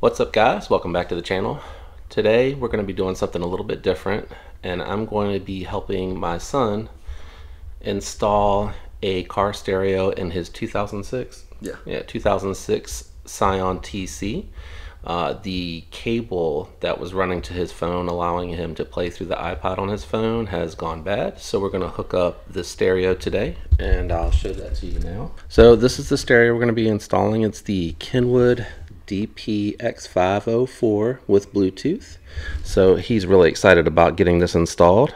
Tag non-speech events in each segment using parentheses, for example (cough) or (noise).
What's up guys? Welcome back to the channel. Today we're going to be doing something a little bit different and I'm going to be helping my son install a car stereo in his 2006 Yeah. yeah 2006 Scion TC uh, the cable that was running to his phone allowing him to play through the iPod on his phone has gone bad so we're going to hook up the stereo today and I'll show that to you now so this is the stereo we're going to be installing it's the Kenwood DPX504 with Bluetooth. So he's really excited about getting this installed.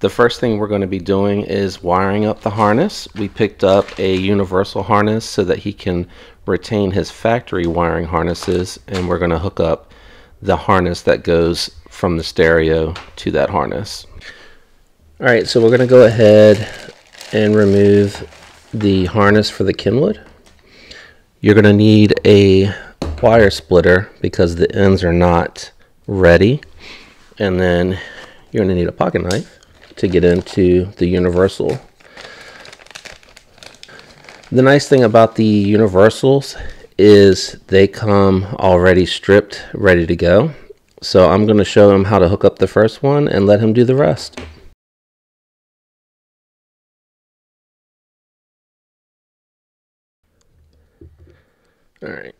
The first thing we're going to be doing is wiring up the harness. We picked up a universal harness so that he can retain his factory wiring harnesses and we're going to hook up the harness that goes from the stereo to that harness. Alright, so we're going to go ahead and remove the harness for the Kenwood. You're going to need a wire stripper because the ends are not ready. And then you're to need a pocket knife to get into the universal. The nice thing about the universals is they come already stripped ready to go. So I'm going to show him how to hook up the first one and let him do the rest. All right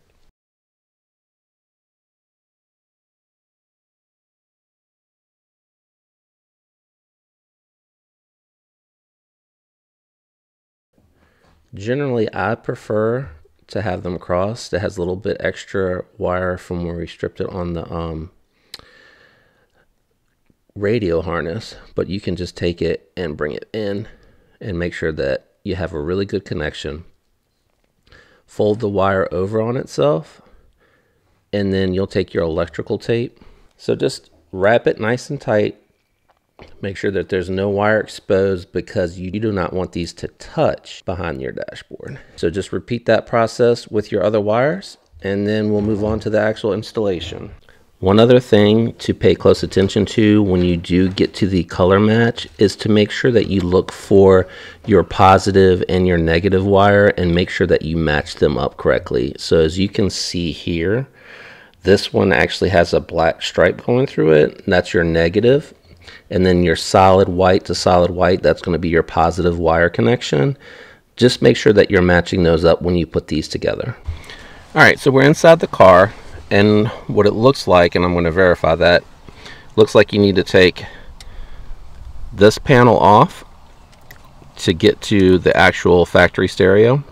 Generally, I prefer to have them crossed. It has a little bit extra wire from where we stripped it on the um, radio harness, but you can just take it and bring it in and make sure that you have a really good connection. Fold the wire over on itself, and then you'll take your electrical tape. So just wrap it nice and tight Make sure that there's no wire exposed because you do not want these to touch behind your dashboard. So just repeat that process with your other wires and then we'll move on to the actual installation. One other thing to pay close attention to when you do get to the color match is to make sure that you look for your positive and your negative wire and make sure that you match them up correctly. So as you can see here, this one actually has a black stripe going through it. That's your negative and then your solid white to solid white, that's going to be your positive wire connection. Just make sure that you're matching those up when you put these together. All right, so we're inside the car, and what it looks like, and I'm going to verify that, looks like you need to take this panel off to get to the actual factory stereo.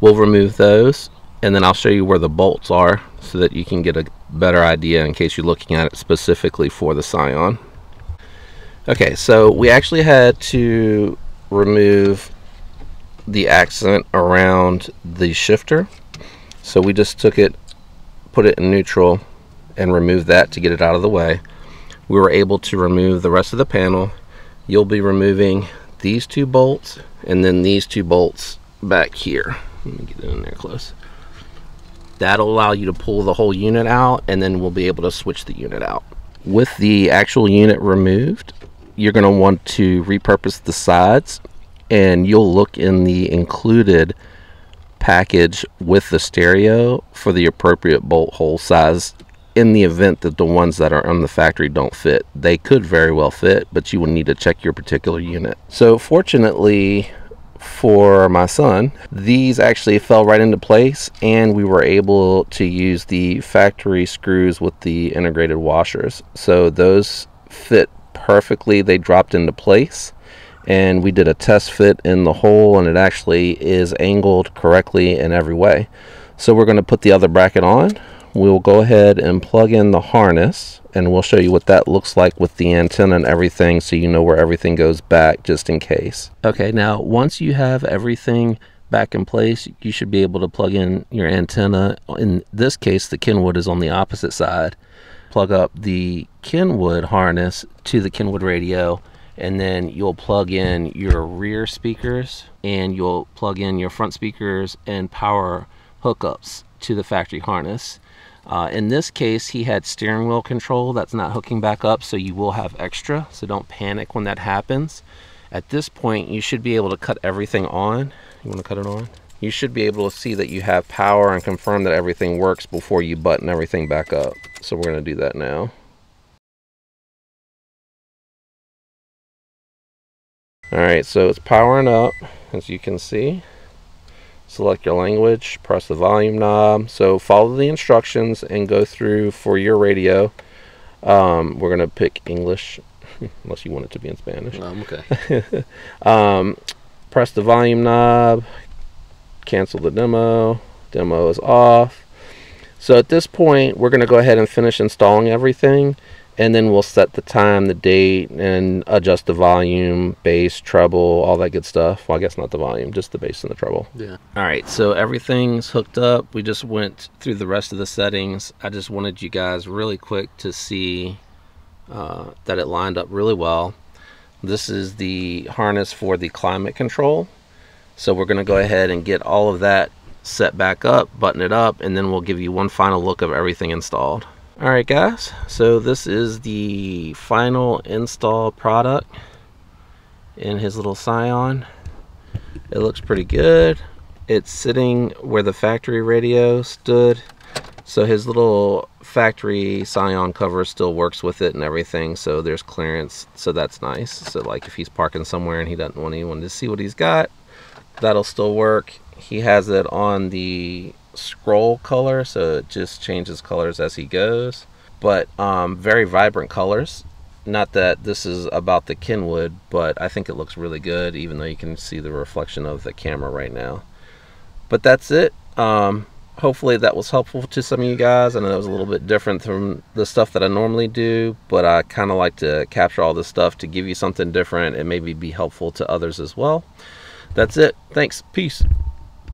We'll remove those, and then I'll show you where the bolts are so that you can get a better idea in case you're looking at it specifically for the Scion. Okay, so we actually had to remove the accent around the shifter. So we just took it, put it in neutral, and removed that to get it out of the way. We were able to remove the rest of the panel. You'll be removing these two bolts and then these two bolts back here. Let me get in there close. That'll allow you to pull the whole unit out and then we'll be able to switch the unit out. With the actual unit removed, you're going to want to repurpose the sides and you'll look in the included package with the stereo for the appropriate bolt hole size in the event that the ones that are on the factory don't fit. They could very well fit, but you would need to check your particular unit. So fortunately for my son, these actually fell right into place and we were able to use the factory screws with the integrated washers. So those fit perfectly. They dropped into place and we did a test fit in the hole and it actually is angled correctly in every way. So we're going to put the other bracket on. We'll go ahead and plug in the harness and we'll show you what that looks like with the antenna and everything so you know where everything goes back just in case. Okay, now once you have everything back in place, you should be able to plug in your antenna. In this case, the Kenwood is on the opposite side plug up the Kenwood harness to the Kenwood radio and then you'll plug in your rear speakers and you'll plug in your front speakers and power hookups to the factory harness. Uh, in this case, he had steering wheel control that's not hooking back up, so you will have extra, so don't panic when that happens. At this point, you should be able to cut everything on. You want to cut it on? you should be able to see that you have power and confirm that everything works before you button everything back up. So we're going to do that now. Alright, so it's powering up, as you can see. Select your language, press the volume knob. So follow the instructions and go through for your radio. Um, we're going to pick English, (laughs) unless you want it to be in Spanish. Um, okay. (laughs) um, press the volume knob, cancel the demo. Demo is off. So at this point, we're going to go ahead and finish installing everything. And then we'll set the time, the date, and adjust the volume, bass, treble, all that good stuff. Well, I guess not the volume, just the bass and the treble. Yeah. All right, so everything's hooked up. We just went through the rest of the settings. I just wanted you guys really quick to see uh, that it lined up really well. This is the harness for the climate control. So we're going to go ahead and get all of that set back up, button it up, and then we'll give you one final look of everything installed. Alright guys, so this is the final install product in his little Scion. It looks pretty good. It's sitting where the factory radio stood. So his little factory Scion cover still works with it and everything. So there's clearance. So that's nice. So like if he's parking somewhere and he doesn't want anyone to see what he's got, that'll still work. He has it on the scroll color, so it just changes colors as he goes. But um, very vibrant colors. Not that this is about the Kenwood, but I think it looks really good, even though you can see the reflection of the camera right now. But that's it. Um, hopefully that was helpful to some of you guys. I know it was a little bit different from the stuff that I normally do, but I kind of like to capture all this stuff to give you something different and maybe be helpful to others as well. That's it. Thanks. Peace.